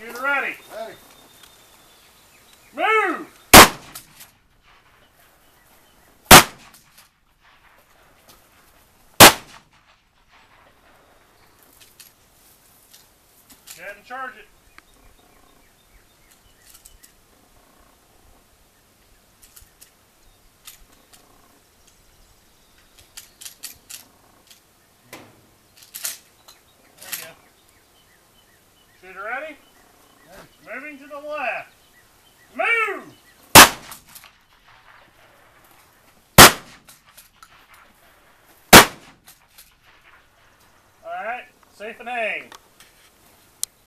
Shooter ready. Ready. Move! Go ahead and charge it. There you go. Shooter ready? Moving to the left. Move! Alright, safe and aim.